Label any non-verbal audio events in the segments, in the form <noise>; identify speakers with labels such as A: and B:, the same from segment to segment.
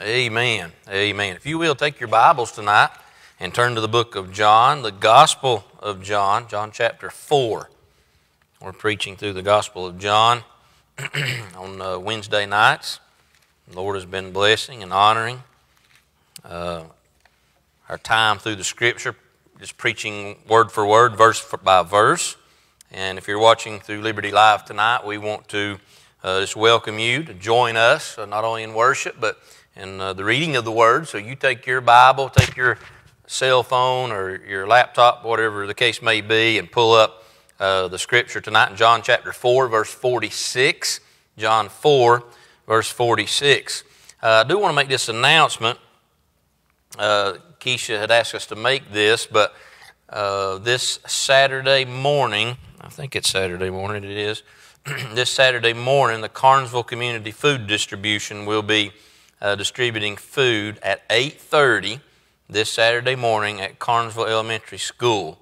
A: Amen. Amen. If you will, take your Bibles tonight and turn to the book of John, the Gospel of John, John chapter 4. We're preaching through the Gospel of John <clears throat> on uh, Wednesday nights. The Lord has been blessing and honoring uh, our time through the Scripture, just preaching word for word, verse by verse. And if you're watching through Liberty Live tonight, we want to uh, just welcome you to join us, uh, not only in worship, but in uh, the reading of the Word. So you take your Bible, take your cell phone or your laptop, whatever the case may be, and pull up uh, the Scripture tonight in John chapter 4, verse 46. John 4, verse 46. Uh, I do want to make this announcement. Uh, Keisha had asked us to make this, but this Saturday morning, I think it's Saturday morning, it is <clears throat> this Saturday morning, the Carnesville Community Food Distribution will be uh, distributing food at 8.30 this Saturday morning at Carnesville Elementary School.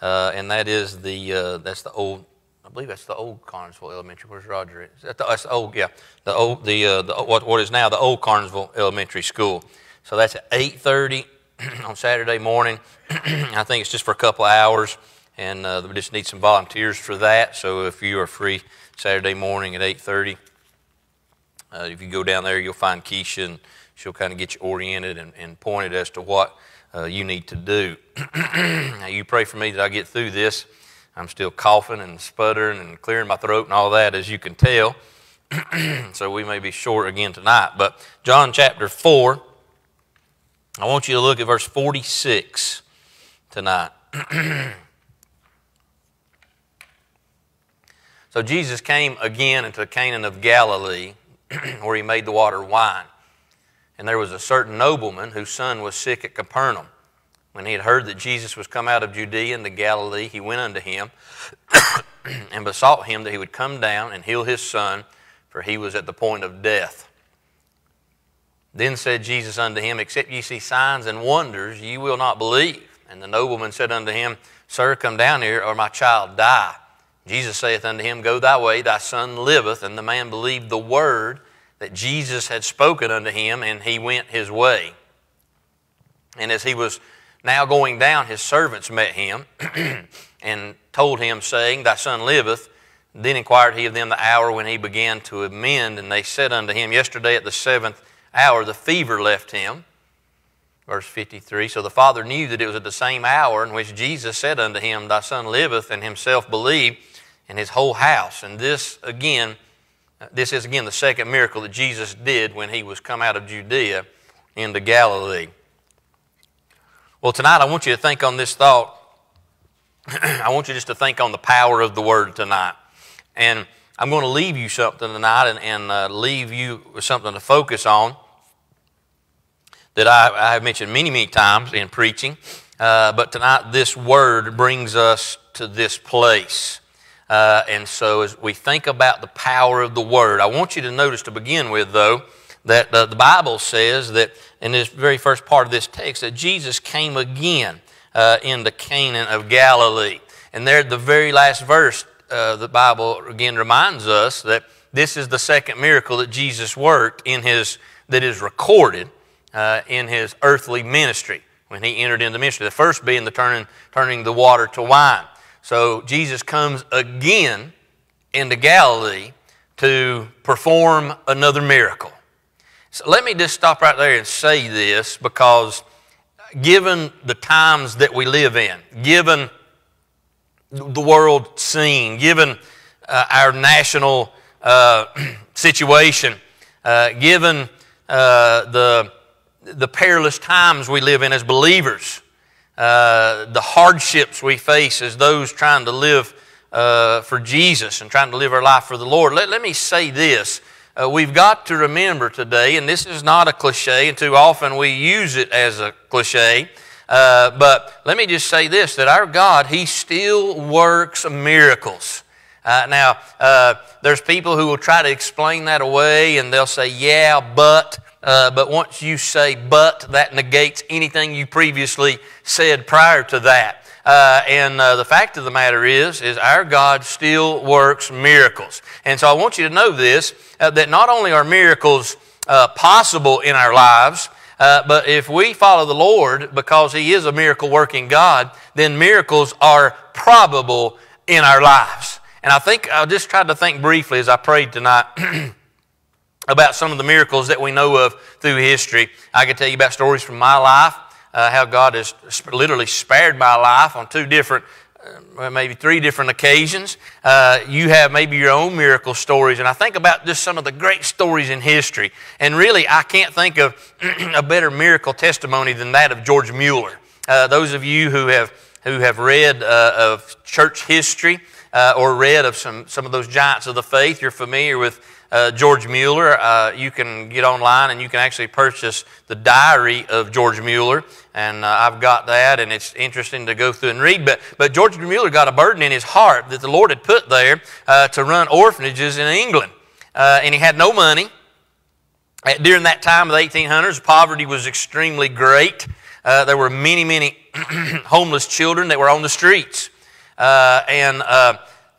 A: Uh, and that is the, uh, that's the old, I believe that's the old Carnesville Elementary. Where's Roger? Is that the, that's the old, yeah, the old, the, uh, the, what, what is now the old Carnesville Elementary School. So that's at 8.30 <clears throat> on Saturday morning. <clears throat> I think it's just for a couple of hours and uh, we just need some volunteers for that. So if you are free Saturday morning at 8:30, uh, if you go down there, you'll find Keisha, and she'll kind of get you oriented and, and pointed as to what uh, you need to do. <clears throat> now, you pray for me that I get through this. I'm still coughing and sputtering and clearing my throat and all that, as you can tell. <clears throat> so we may be short again tonight. But John chapter 4, I want you to look at verse 46 tonight. <clears throat> So Jesus came again into Cana of Galilee, <clears throat> where he made the water wine. And there was a certain nobleman whose son was sick at Capernaum. When he had heard that Jesus was come out of Judea into Galilee, he went unto him <clears throat> and besought him that he would come down and heal his son, for he was at the point of death. Then said Jesus unto him, Except ye see signs and wonders, ye will not believe. And the nobleman said unto him, Sir, come down here, or my child die. Jesus saith unto him, Go thy way, thy son liveth. And the man believed the word that Jesus had spoken unto him, and he went his way. And as he was now going down, his servants met him <clears throat> and told him, saying, Thy son liveth. Then inquired he of them the hour when he began to amend, and they said unto him, Yesterday at the seventh hour the fever left him. Verse 53 So the father knew that it was at the same hour in which Jesus said unto him, Thy son liveth, and himself believed and his whole house. And this, again, this is again the second miracle that Jesus did when he was come out of Judea into Galilee. Well, tonight I want you to think on this thought. <clears throat> I want you just to think on the power of the Word tonight. And I'm going to leave you something tonight and, and uh, leave you something to focus on that I, I, have mentioned many, many times in preaching. Uh, but tonight, this Word brings us to this place. Uh, and so, as we think about the power of the Word, I want you to notice to begin with, though, that uh, the Bible says that in this very first part of this text, that Jesus came again uh, into Cana of Galilee. And there, the very last verse, uh, the Bible again reminds us that this is the second miracle that Jesus worked in his, that is recorded uh, in his earthly ministry when he entered into ministry. The first being the turning, turning the water to wine. So Jesus comes again into Galilee to perform another miracle. So let me just stop right there and say this because given the times that we live in, given the world scene, given uh, our national uh, <clears throat> situation, uh, given uh, the, the perilous times we live in as believers, uh, the hardships we face as those trying to live uh, for Jesus and trying to live our life for the Lord. Let, let me say this. Uh, we've got to remember today, and this is not a cliche, and too often we use it as a cliche, uh, but let me just say this that our God, He still works miracles. Uh, now, uh, there's people who will try to explain that away, and they'll say, yeah, but. Uh, but once you say but, that negates anything you previously said prior to that. Uh, and uh, the fact of the matter is, is our God still works miracles. And so I want you to know this, uh, that not only are miracles uh, possible in our lives. Uh, but if we follow the Lord because He is a miracle working God, then miracles are probable in our lives. And I think I just tried to think briefly as I prayed tonight <clears throat> about some of the miracles that we know of through history. I could tell you about stories from my life, uh, how God has literally spared my life on two different uh, maybe three different occasions. Uh, you have maybe your own miracle stories. And I think about just some of the great stories in history. And really, I can't think of <clears throat> a better miracle testimony than that of George Mueller. Uh, those of you who have, who have read uh, of church history uh, or read of some, some of those giants of the faith, you're familiar with uh, George Mueller. Uh, you can get online and you can actually purchase the diary of George Mueller. And uh, I've got that, and it's interesting to go through and read. But, but George Mueller got a burden in his heart that the Lord had put there uh, to run orphanages in England. Uh, and he had no money. During that time of the 1800s, poverty was extremely great. Uh, there were many, many <clears throat> homeless children that were on the streets. and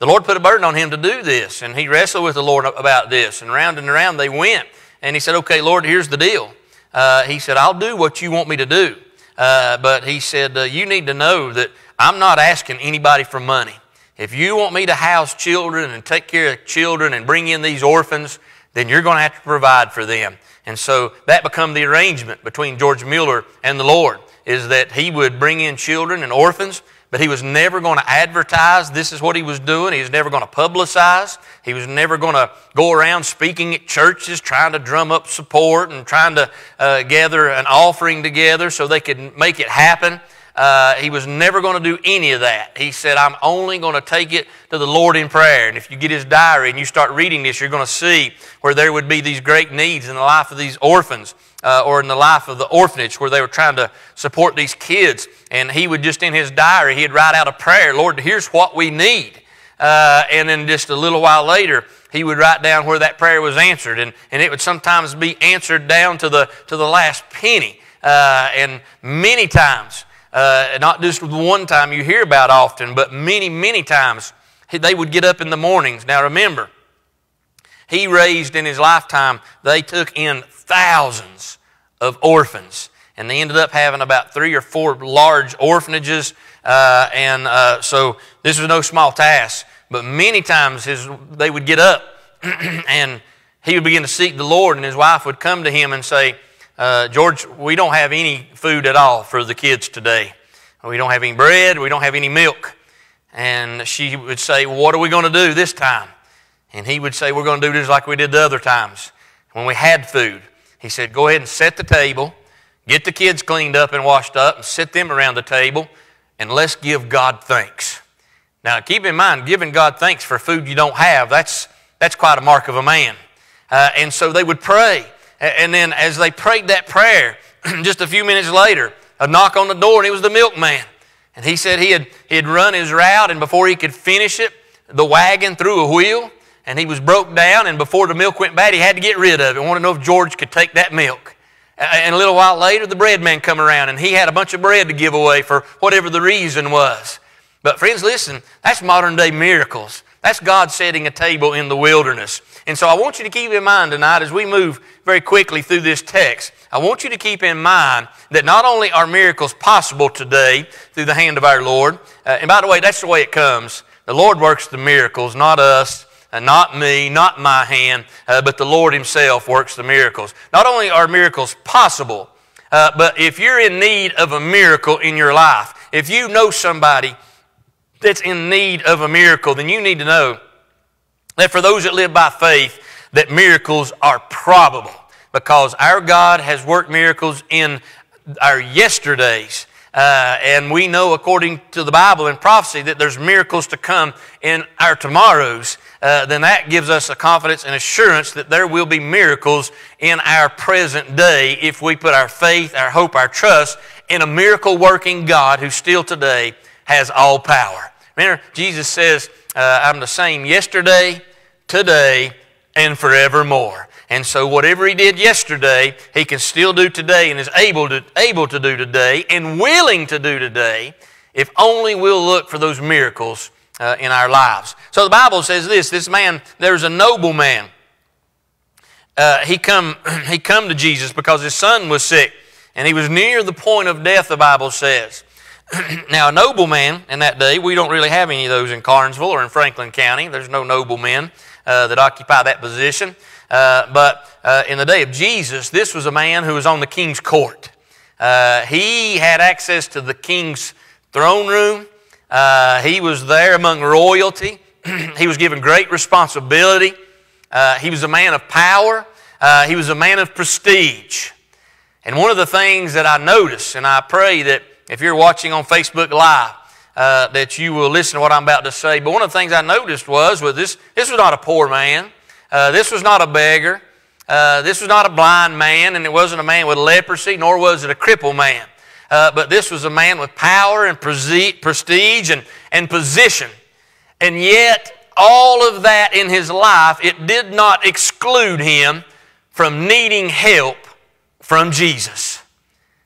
A: the Lord put a burden on him to do this, and he wrestled with the Lord about this, and round and around they went. And he said, Okay, Lord, here's the deal. Uh, he said, I'll do what you want me to do. Uh, but he said, uh, You need to know that I'm not asking anybody for money. If you want me to house children and take care of children and bring in these orphans, then you're going to have to provide for them. And so that became the arrangement between George Mueller and the Lord, is that he would bring in children and orphans but he was never going to advertise this is what he was doing. He was never going to publicize. He was never going to go around speaking at churches, trying to drum up support and trying to uh, gather an offering together so they could make it happen. Uh, he was never going to do any of that. He said, I'm only going to take it to the Lord in prayer. And if you get his diary and you start reading this, you're going to see where there would be these great needs in the life of these orphans uh, or in the life of the orphanage where they were trying to support these kids. And he would just in his diary, he'd write out a prayer Lord, here's what we need. Uh, and then just a little while later, he would write down where that prayer was answered. And, and it would sometimes be answered down to the, to the last penny. Uh, and many times, uh, not just one time you hear about often, but many, many times, they would get up in the mornings. Now remember, he raised in his lifetime, they took in thousands of orphans. And they ended up having about three or four large orphanages. Uh, and uh, so this was no small task. But many times his, they would get up <clears throat> and he would begin to seek the Lord, and his wife would come to him and say, uh, George, we don't have any food at all for the kids today. We don't have any bread, we don't have any milk. And she would say, What are we going to do this time? And he would say, We're going to do this like we did the other times when we had food. He said, Go ahead and set the table, get the kids cleaned up and washed up, and sit them around the table, and let's give God thanks. Now, keep in mind, giving God thanks for food you don't have, that's, that's quite a mark of a man. Uh, and so they would pray. And then as they prayed that prayer, <clears throat> just a few minutes later, a knock on the door, and it was the milkman. And he said he had, he had run his route, and before he could finish it, the wagon threw a wheel, and he was broke down, and before the milk went bad, he had to get rid of it. I want to know if George could take that milk. And a little while later, the bread man come around, and he had a bunch of bread to give away for whatever the reason was. But friends, listen, that's modern day miracles. That's God setting a table in the wilderness. And so I want you to keep in mind tonight as we move very quickly through this text, I want you to keep in mind that not only are miracles possible today through the hand of our Lord, uh, and by the way, that's the way it comes. The Lord works the miracles, not us. Uh, not me, not my hand, uh, but the Lord Himself works the miracles. Not only are miracles possible, uh, but if you're in need of a miracle in your life, if you know somebody that's in need of a miracle, then you need to know that for those that live by faith, that miracles are probable because our God has worked miracles in our yesterdays. Uh, and we know, according to the Bible and prophecy, that there's miracles to come in our tomorrows. Uh, then that gives us a confidence and assurance that there will be miracles in our present day if we put our faith, our hope, our trust in a miracle working God who still today has all power. Remember, Jesus says, uh, I'm the same yesterday, today, and forevermore. And so whatever he did yesterday, he can still do today and is able to, able to do today and willing to do today if only we'll look for those miracles uh, in our lives. So the Bible says this, this man, there's a noble man uh, he, come, <clears throat> he come to Jesus because his son was sick, and he was near the point of death, the Bible says. <clears throat> now, a nobleman in that day, we don't really have any of those in Carnesville or in Franklin County. There's no noblemen uh, that occupy that position. Uh, but uh, in the day of Jesus, this was a man who was on the king's court. Uh, he had access to the king's throne room. Uh, he was there among royalty. <clears throat> he was given great responsibility. Uh, he was a man of power. Uh, he was a man of prestige. And one of the things that I notice, and I pray that if you're watching on Facebook Live, uh, that you will listen to what I'm about to say. But one of the things I noticed was, was this, this was not a poor man. Uh, this was not a beggar. Uh, this was not a blind man, and it wasn't a man with leprosy, nor was it a crippled man. Uh, but this was a man with power and prestige and, and position. And yet, all of that in his life, it did not exclude him from needing help from Jesus.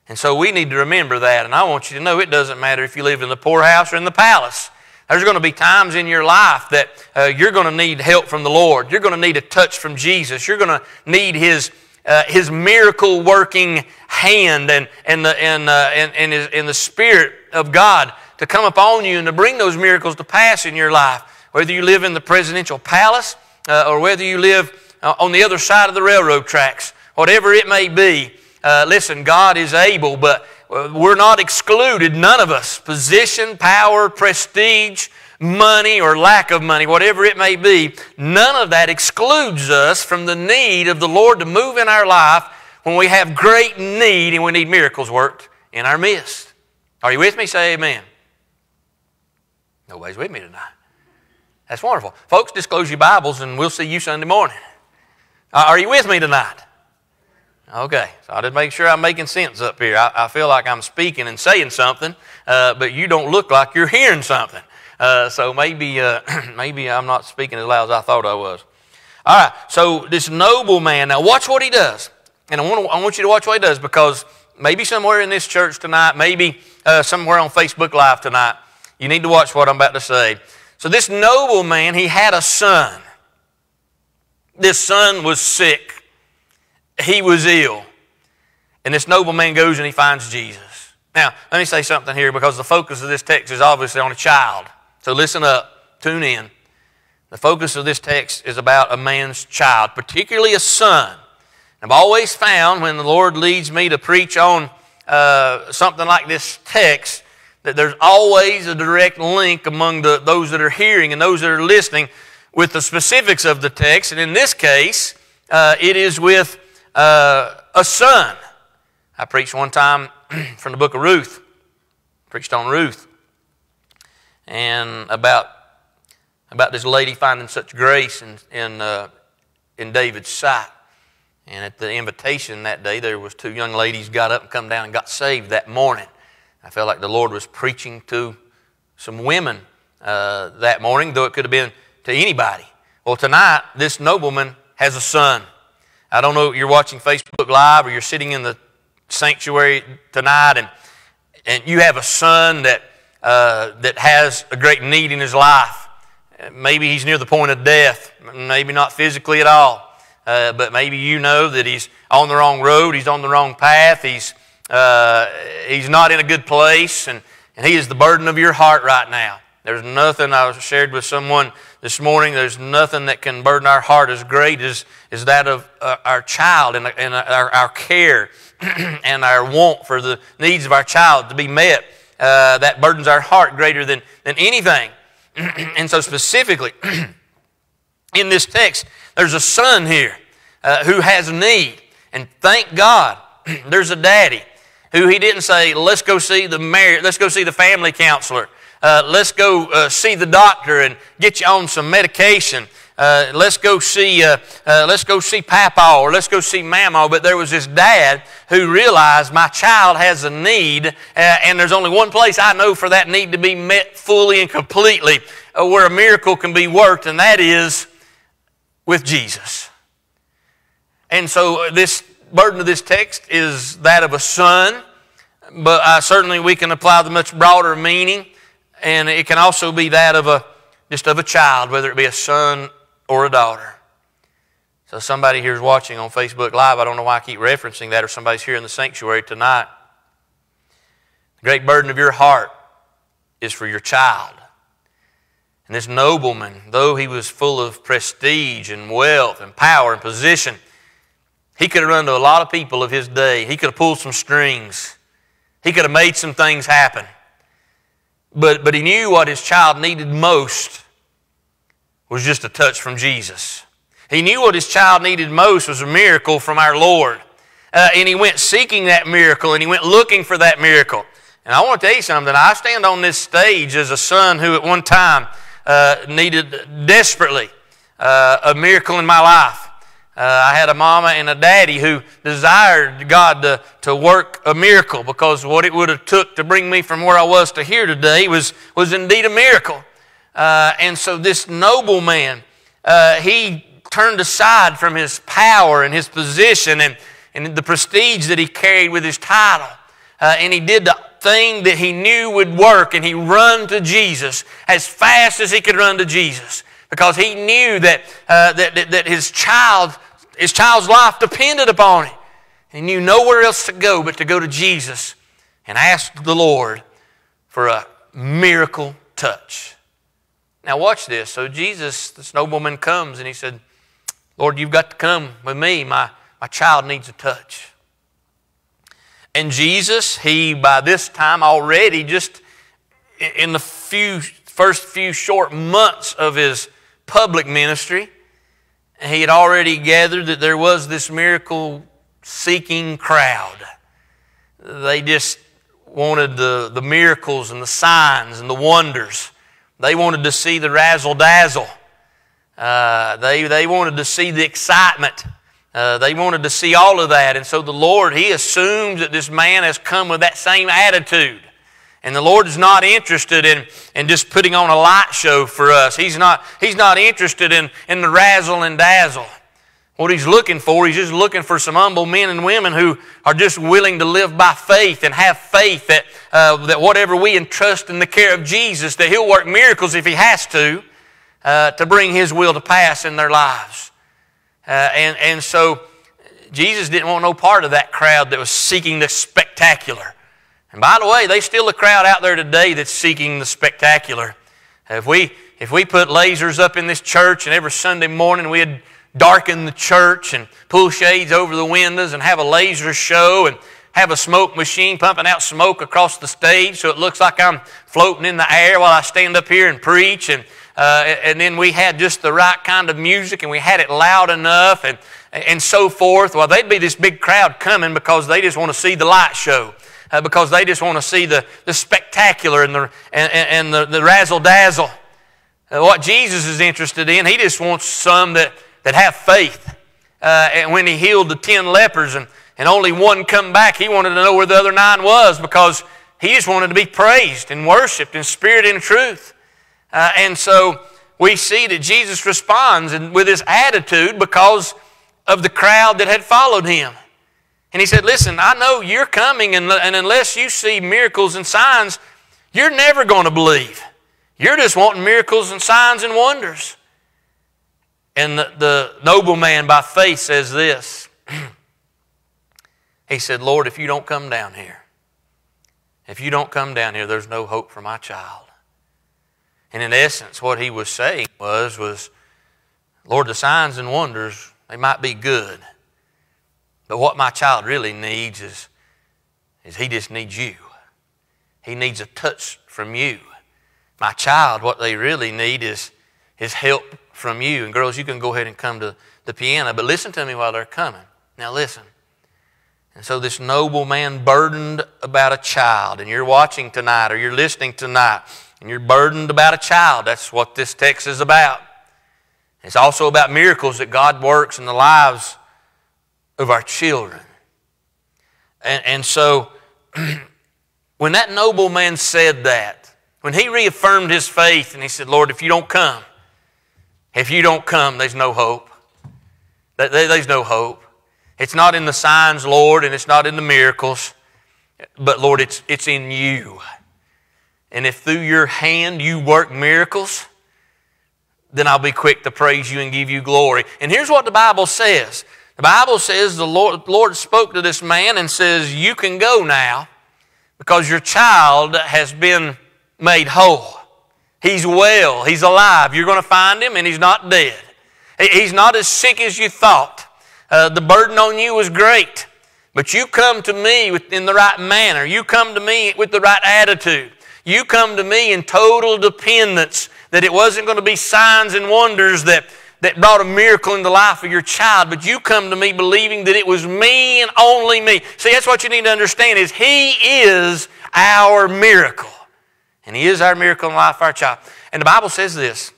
A: And so we need to remember that. And I want you to know it doesn't matter if you live in the poorhouse or in the palace. There's going to be times in your life that uh, you're going to need help from the Lord. You're going to need a touch from Jesus. You're going to need His, uh, his miracle working hand and, and, the, and, uh, and, and, his, and the Spirit of God to come upon you and to bring those miracles to pass in your life whether you live in the presidential palace uh, or whether you live uh, on the other side of the railroad tracks, whatever it may be, uh, listen, God is able, but uh, we're not excluded, none of us. Position, power, prestige, money, or lack of money, whatever it may be, none of that excludes us from the need of the Lord to move in our life when we have great need and we need miracles worked in our midst. Are you with me? Say amen. Nobody's with me tonight. That's wonderful. Folks, disclose your Bibles and we'll see you Sunday morning. Uh, are you with me tonight? Okay, so I just make sure I'm making sense up here. I, I feel like I'm speaking and saying something, uh, but you don't look like you're hearing something. Uh, so maybe, uh, <clears throat> maybe I'm not speaking as loud as I thought I was. All right, so this noble man, now watch what he does. And I want, to, I want you to watch what he does because maybe somewhere in this church tonight, maybe uh, somewhere on Facebook Live tonight, you need to watch what I'm about to say. So this noble man, he had a son. This son was sick. He was ill. And this nobleman goes and he finds Jesus. Now, let me say something here because the focus of this text is obviously on a child. So listen up, tune in. The focus of this text is about a man's child, particularly a son. I've always found when the Lord leads me to preach on uh, something like this text, that there's always a direct link among the, those that are hearing and those that are listening with the specifics of the text. And in this case, uh, it is with uh, a son. I preached one time <clears throat> from the book of Ruth, preached on Ruth, and about, about this lady finding such grace in, in, uh, in David's sight. And at the invitation that day, there was two young ladies got up and come down and got saved that morning. I felt like the Lord was preaching to some women uh, that morning, though it could have been to anybody. Well, tonight, this nobleman has a son. I don't know if you're watching Facebook Live or you're sitting in the sanctuary tonight and, and you have a son that, uh, that has a great need in his life. Maybe he's near the point of death, maybe not physically at all, uh, but maybe you know that he's on the wrong road, he's on the wrong path, he's uh, he's not in a good place, and, and he is the burden of your heart right now. There's nothing, I shared with someone this morning, there's nothing that can burden our heart as great as, as that of uh, our child and, and our, our care <clears throat> and our want for the needs of our child to be met. Uh, that burdens our heart greater than, than anything. <clears throat> and so, specifically, <clears throat> in this text, there's a son here uh, who has a need. And thank God, <clears throat> there's a daddy who he didn't say, let's go see the marriage, let's go see the family counselor. Uh, let's go uh, see the doctor and get you on some medication. Uh, let's go see uh, uh, let's go see Papa or let's go see Mama. But there was this dad who realized my child has a need, uh, and there's only one place I know for that need to be met fully and completely, where a miracle can be worked, and that is with Jesus. And so this burden of this text is that of a son, but uh, certainly we can apply the much broader meaning, and it can also be that of a just of a child, whether it be a son or a daughter. So somebody here is watching on Facebook Live. I don't know why I keep referencing that, or somebody's here in the sanctuary tonight. The great burden of your heart is for your child. And this nobleman, though he was full of prestige and wealth and power and position, he could have run to a lot of people of his day. He could have pulled some strings. He could have made some things happen. But, but he knew what his child needed most was just a touch from Jesus. He knew what his child needed most was a miracle from our Lord. Uh, and he went seeking that miracle and he went looking for that miracle. And I want to tell you something. I stand on this stage as a son who at one time uh, needed desperately uh, a miracle in my life. Uh, I had a mama and a daddy who desired God to, to work a miracle because what it would have took to bring me from where I was to here today was, was indeed a miracle. Uh, and so this nobleman, uh, he turned aside from his power and his position and, and the prestige that he carried with his title. Uh, and he did the thing that he knew would work, and he run to Jesus as fast as he could run to Jesus because he knew that, uh, that, that, that, his, child, his child's life depended upon it. He knew nowhere else to go but to go to Jesus and ask the Lord for a miracle touch. Now, watch this. So, Jesus, this nobleman comes and he said, Lord, you've got to come with me. My, my child needs a touch. And Jesus, he by this time already, just in the few first few short months of his public ministry, he had already gathered that there was this miracle seeking crowd. They just wanted the, the miracles and the signs and the wonders. They wanted to see the razzle dazzle. Uh, they, they wanted to see the excitement. Uh, they wanted to see all of that. And so the Lord, He assumes that this man has come with that same attitude. And the Lord is not interested in, in just putting on a light show for us. He's not, he's not interested in, in the razzle and dazzle. What He's looking for, He's just looking for some humble men and women who are just willing to live by faith and have faith that, uh, that whatever we entrust in the care of Jesus, that He'll work miracles if He has to uh, to bring His will to pass in their lives. Uh, and, and so Jesus didn't want no part of that crowd that was seeking the spectacular. And by the way, there's still a crowd out there today that's seeking the spectacular. If we, if we put lasers up in this church and every Sunday morning we'd darken the church and pull shades over the windows and have a laser show and have a smoke machine pumping out smoke across the stage so it looks like I'm floating in the air while I stand up here and preach and uh, and then we had just the right kind of music and we had it loud enough and, and so forth. Well, they'd be this big crowd coming because they just want to see the light show. Uh, because they just want to see the, the spectacular and the, and, and the, the razzle dazzle. Uh, what Jesus is interested in, he just wants some that, that have faith. Uh, and when he healed the ten lepers and, and only one come back, he wanted to know where the other nine was because he just wanted to be praised and worshiped in spirit and truth. Uh, and so we see that Jesus responds with his attitude because of the crowd that had followed him. And he said, Listen, I know you're coming, and, and unless you see miracles and signs, you're never going to believe. You're just wanting miracles and signs and wonders. And the, the nobleman by faith says this <clears throat> He said, Lord, if you don't come down here, if you don't come down here, there's no hope for my child. And in essence, what he was saying was, was, Lord, the signs and wonders, they might be good. But what my child really needs is, is he just needs you. He needs a touch from you. My child, what they really need is, is help from you. And girls, you can go ahead and come to the piano, but listen to me while they're coming. Now listen. And so this noble man burdened about a child, and you're watching tonight or you're listening tonight and you're burdened about a child. That's what this text is about. It's also about miracles that God works in the lives of our children. And, and so, <clears throat> when that noble man said that, when he reaffirmed his faith and he said, Lord, if you don't come, if you don't come, there's no hope. There's no hope. It's not in the signs, Lord, and it's not in the miracles, but Lord, it's, it's in you. And if through your hand you work miracles, then I'll be quick to praise you and give you glory. And here's what the Bible says the Bible says the Lord, Lord spoke to this man and says, You can go now because your child has been made whole. He's well, he's alive. You're going to find him, and he's not dead. He's not as sick as you thought. Uh, the burden on you was great, but you come to me in the right manner. You come to me with the right attitude. You come to me in total dependence that it wasn't going to be signs and wonders that, that brought a miracle in the life of your child, but you come to me believing that it was me and only me. See, that's what you need to understand is He is our miracle. And He is our miracle in life our child. And the Bible says this.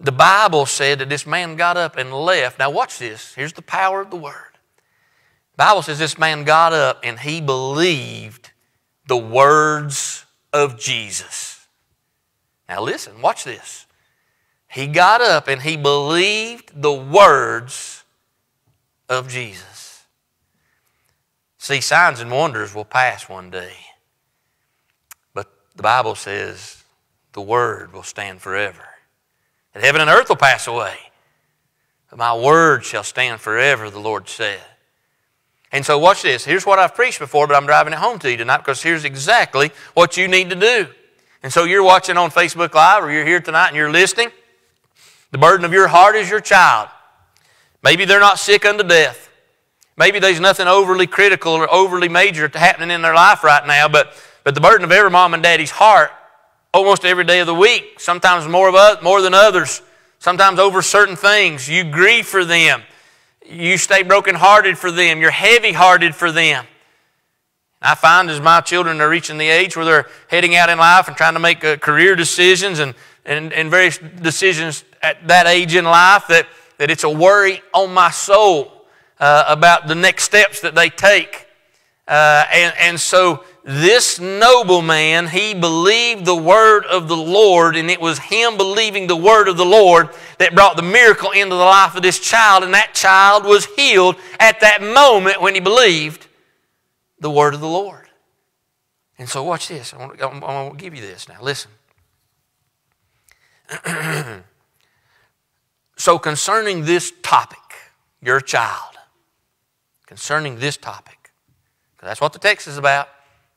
A: The Bible said that this man got up and left. Now watch this. Here's the power of the Word. The Bible says this man got up and he believed the words of Jesus. Now listen, watch this. He got up and he believed the words of Jesus. See, signs and wonders will pass one day. The Bible says the Word will stand forever. That heaven and earth will pass away. But my Word shall stand forever, the Lord said. And so, watch this. Here's what I've preached before, but I'm driving it home to you tonight because here's exactly what you need to do. And so, you're watching on Facebook Live or you're here tonight and you're listening. The burden of your heart is your child. Maybe they're not sick unto death. Maybe there's nothing overly critical or overly major happening in their life right now, but but the burden of every mom and daddy's heart, almost every day of the week, sometimes more, of us, more than others, sometimes over certain things. You grieve for them. You stay brokenhearted for them. You're heavy hearted for them. I find as my children are reaching the age where they're heading out in life and trying to make uh, career decisions and, and, and various decisions at that age in life that, that it's a worry on my soul uh, about the next steps that they take. Uh, and, and so this nobleman, he believed the word of the Lord, and it was him believing the word of the Lord that brought the miracle into the life of this child, and that child was healed at that moment when he believed the word of the Lord. And so, watch this. I want to, I want to give you this now. Listen. <clears throat> so, concerning this topic, your child, concerning this topic, that's what the text is about.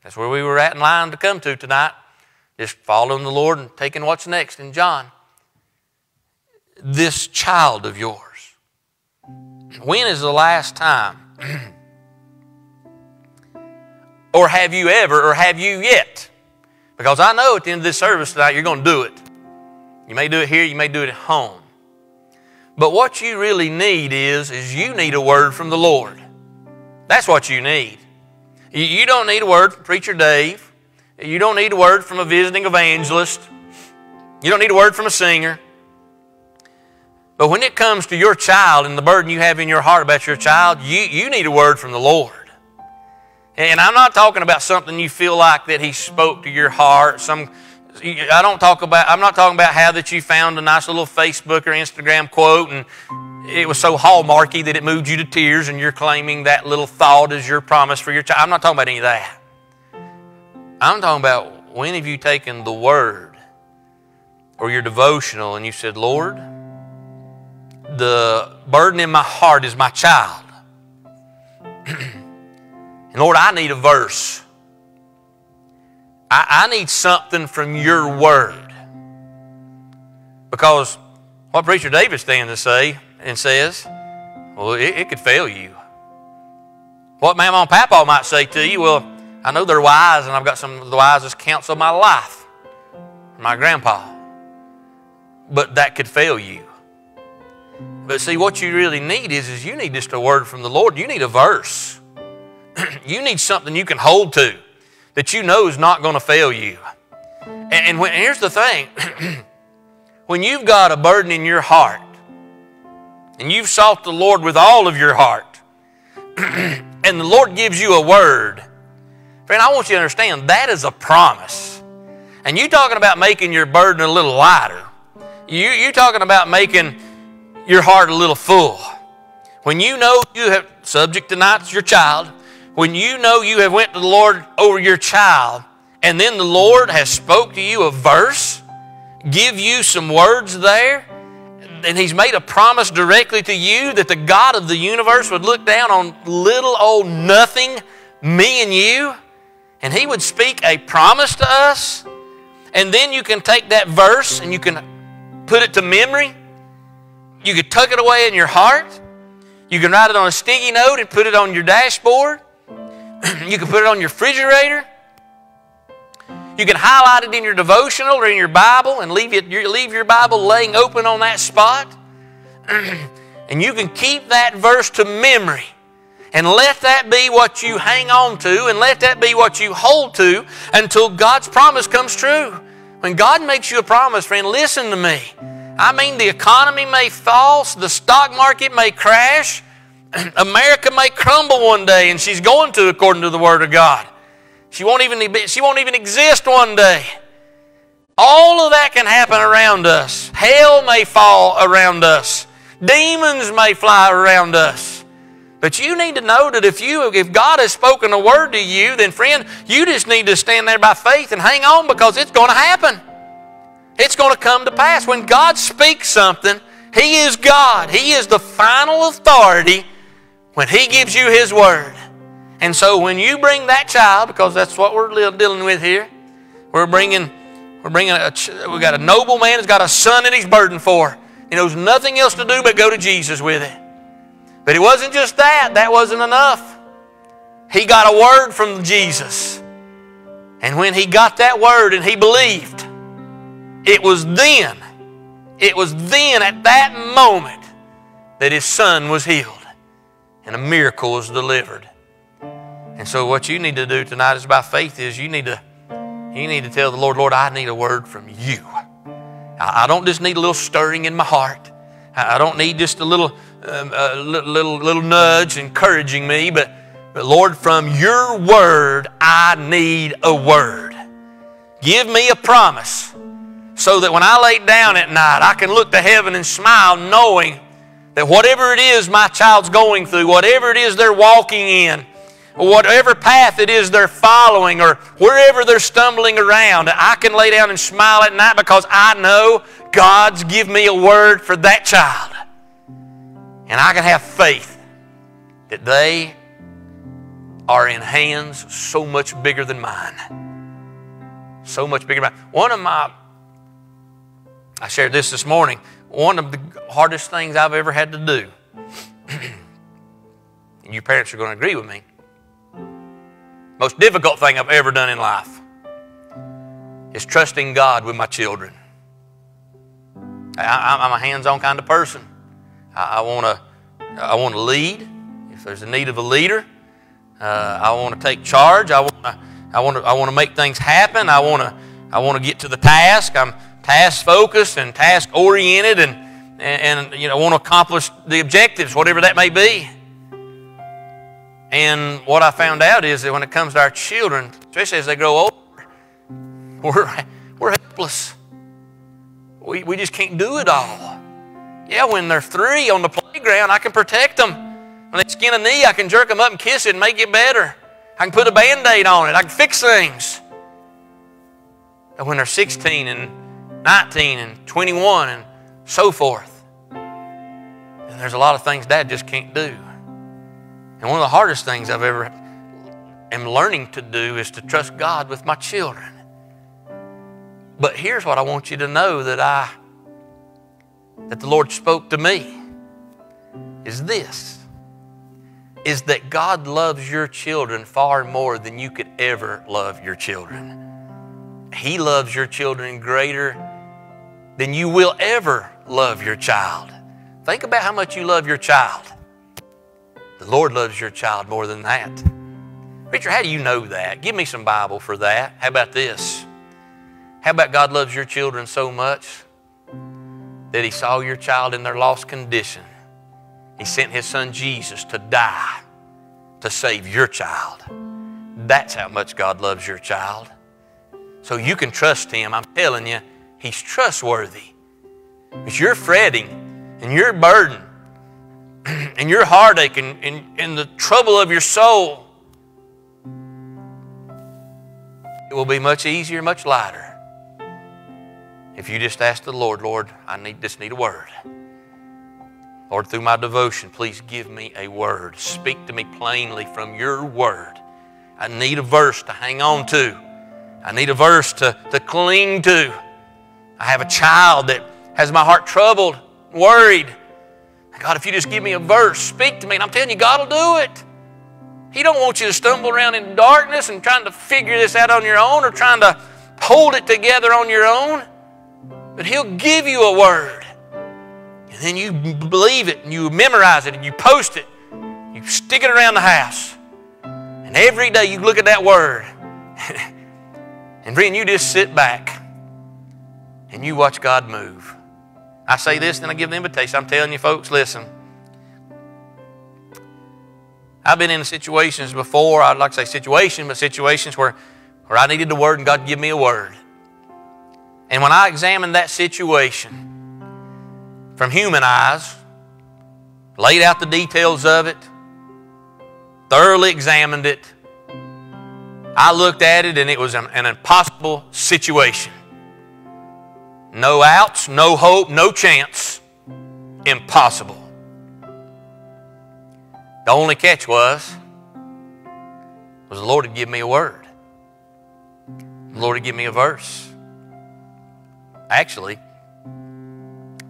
A: That's where we were at in line to come to tonight. Just following the Lord and taking what's next in John. This child of yours. When is the last time? <clears throat> or have you ever, or have you yet? Because I know at the end of this service tonight you're going to do it. You may do it here, you may do it at home. But what you really need is, is you need a word from the Lord. That's what you need. You don't need a word from Preacher Dave. You don't need a word from a visiting evangelist. You don't need a word from a singer. But when it comes to your child and the burden you have in your heart about your child, you, you need a word from the Lord. And I'm not talking about something you feel like that He spoke to your heart. Some, I don't talk about. I'm not talking about how that you found a nice little Facebook or Instagram quote and it was so hallmarky that it moved you to tears and you're claiming that little thought as your promise for your child. I'm not talking about any of that. I'm talking about when have you taken the word or your devotional and you said, Lord, the burden in my heart is my child. <clears throat> and Lord, I need a verse. I, I need something from your word. Because what Preacher David stands to say and says, well, it, it could fail you. What Mama and Papa might say to you, well, I know they're wise and I've got some of the wisest counsel of my life. My grandpa. But that could fail you. But see, what you really need is, is you need just a word from the Lord. You need a verse. <clears throat> you need something you can hold to that you know is not going to fail you. And, and when, here's the thing <clears throat> when you've got a burden in your heart and you've sought the Lord with all of your heart, <clears throat> and the Lord gives you a word, friend, I want you to understand that is a promise. And you talking about making your burden a little lighter. You you talking about making your heart a little full. When you know you have subject tonight's your child, when you know you have went to the Lord over your child, and then the Lord has spoke to you a verse, give you some words there, and He's made a promise directly to you that the God of the universe would look down on little old nothing, me and you, and He would speak a promise to us, and then you can take that verse and you can put it to memory. You could tuck it away in your heart. You can write it on a sticky note and put it on your dashboard. <clears throat> you can put it on your refrigerator. You can highlight it in your devotional or in your Bible and leave, it, leave your Bible laying open on that spot. <clears throat> and you can keep that verse to memory. And let that be what you hang on to and let that be what you hold to until God's promise comes true. When God makes you a promise, friend, listen to me. I mean, the economy may fall, the stock market may crash, <clears throat> America may crumble one day, and she's going to according to the Word of God. She won't even, she won't even exist one day. All of that can happen around us. Hell may fall around us. Demons may fly around us. But you need to know that if you if God has spoken a word to you, then friend, you just need to stand there by faith and hang on because it's going to happen. It's going to come to pass. When God speaks something, He is God. He is the final authority when He gives you His word. And so when you bring that child, because that's what we're dealing with here, we're bringing, we're bringing a, we got a noble man who's got a son that he's burdened for. He knows nothing else to do but go to Jesus with it. But it wasn't just that. That wasn't enough. He got a word from Jesus. And when he got that word and he believed, it was then, it was then at that moment that his son was healed and a miracle was delivered. And so what you need to do tonight is by faith is you need to you need to tell the Lord, Lord, I need a word from you. I don't just need a little stirring in my heart. I don't need just a little um, a little little nudge encouraging me, but but Lord, from your word, I need a word. Give me a promise so that when I lay down at night, I can look to heaven and smile knowing that whatever it is my child's going through, whatever it is they're walking in, whatever path it is they're following or wherever they're stumbling around, I can lay down and smile at night because I know God's give me a word for that child. And I can have faith that they are in hands so much bigger than mine. So much bigger than mine. One of my, I shared this this morning, one of the hardest things I've ever had to do, <clears throat> and you parents are going to agree with me, most difficult thing I've ever done in life is trusting God with my children. I, am a hands-on kind of person. I, want to I want to lead. If there's a need of a leader, uh, I want to take charge. I want to I want to I want to make things happen. I want to I want to get to the task. I'm task focused and task oriented, and, and and you know want to accomplish the objectives, whatever that may be. And what I found out is that when it comes to our children, especially as they grow older, we're, we're helpless. We, we just can't do it all. Yeah, when they're three on the playground, I can protect them. When they skin a knee, I can jerk them up and kiss it and make it better. I can put a band aid on it. I can fix things. But when they're 16 and 19 and 21 and so forth, and there's a lot of things dad just can't do. And one of the hardest things I've ever am learning to do is to trust God with my children. But here's what I want you to know that I that the Lord spoke to me is this is that God loves your children far more than you could ever love your children. He loves your children greater than you will ever love your child. Think about how much you love your child. The Lord loves your child more than that. Preacher, how do you know that? Give me some Bible for that. How about this? How about God loves your children so much that He saw your child in their lost condition? He sent His Son Jesus to die to save your child. That's how much God loves your child. So you can trust Him. I'm telling you, He's trustworthy. But you're fretting and you're burdened <clears throat> and your heartache and, and, and the trouble of your soul, it will be much easier, much lighter If you just ask the Lord, Lord, I need just need a word. Lord, through my devotion, please give me a word. Speak to me plainly from your word. I need a verse to hang on to. I need a verse to, to cling to. I have a child that has my heart troubled, worried. God, if you just give me a verse, speak to me. And I'm telling you, God will do it. He don't want you to stumble around in darkness and trying to figure this out on your own or trying to hold it together on your own. But He'll give you a word. And then you believe it and you memorize it and you post it. You stick it around the house. And every day you look at that word. <laughs> and then you just sit back and you watch God move. I say this, then I give the invitation. I'm telling you, folks, listen. I've been in situations before, I'd like to say situation, but situations where, where I needed a word and God give me a word. And when I examined that situation from human eyes, laid out the details of it, thoroughly examined it, I looked at it and it was an, an impossible situation. No outs, no hope, no chance. Impossible. The only catch was, was the Lord had give me a word. The Lord had give me a verse. Actually,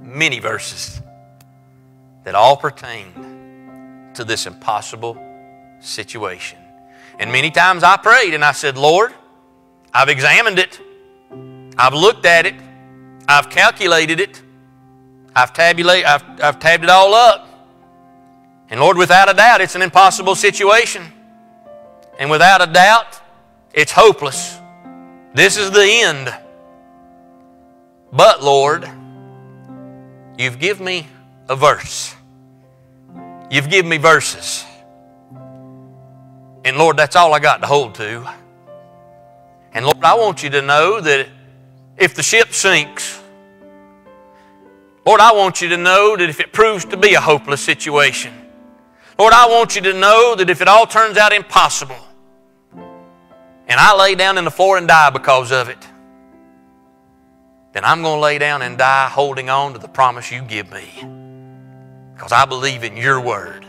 A: many verses that all pertained to this impossible situation. And many times I prayed and I said, Lord, I've examined it. I've looked at it. I've calculated it. I've tabulated, I've, I've tabbed it all up. And Lord, without a doubt, it's an impossible situation. And without a doubt, it's hopeless. This is the end. But, Lord, you've given me a verse. You've given me verses. And Lord, that's all I got to hold to. And Lord, I want you to know that if the ship sinks, Lord, I want you to know that if it proves to be a hopeless situation, Lord, I want you to know that if it all turns out impossible and I lay down in the floor and die because of it, then I'm going to lay down and die holding on to the promise you give me because I believe in your word.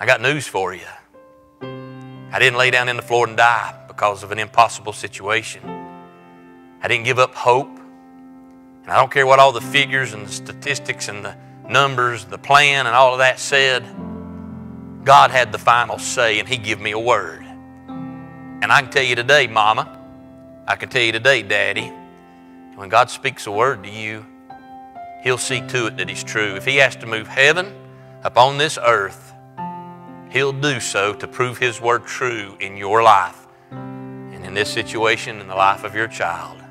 A: I got news for you. I didn't lay down in the floor and die because of an impossible situation. I didn't give up hope. And I don't care what all the figures and the statistics and the numbers, the plan, and all of that said, God had the final say and He gave me a word. And I can tell you today, Mama, I can tell you today, Daddy, when God speaks a word to you, He'll see to it that He's true. If He has to move heaven upon this earth, He'll do so to prove His word true in your life and in this situation in the life of your child.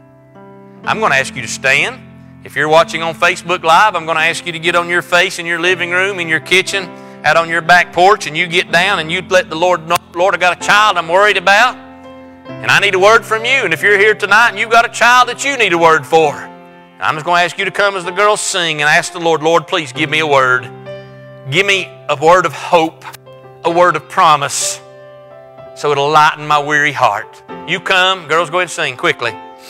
A: I'm going to ask you to stand. If you're watching on Facebook Live, I'm going to ask you to get on your face in your living room, in your kitchen, out on your back porch, and you get down and you let the Lord know, Lord, I got a child I'm worried about, and I need a word from you. And if you're here tonight and you've got a child that you need a word for, I'm just going to ask you to come as the girls sing and ask the Lord, Lord, please give me a word. Give me a word of hope, a word of promise, so it'll lighten my weary heart. You come, girls, go ahead and sing quickly.